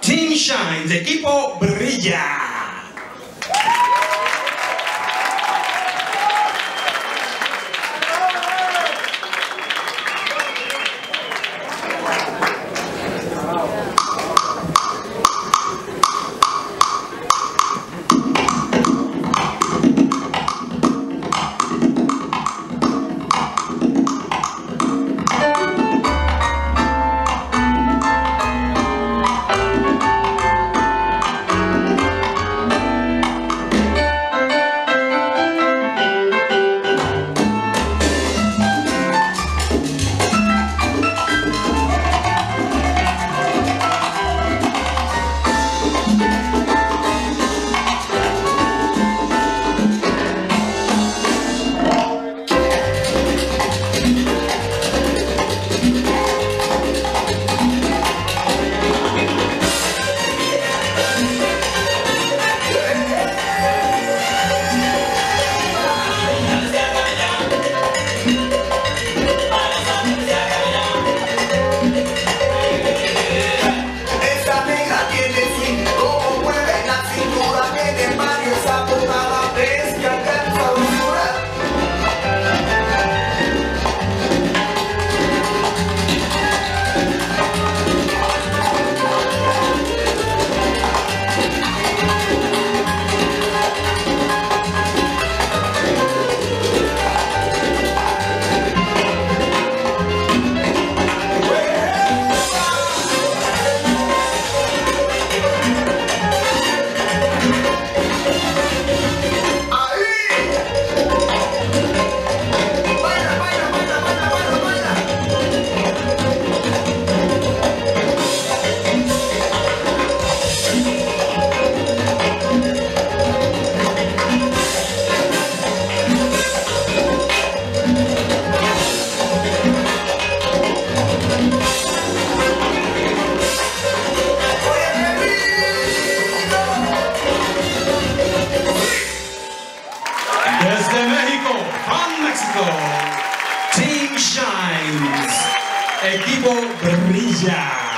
Team Shines, equipo brilla. Desde México, from Mexico, Team Shines, equipo brilla.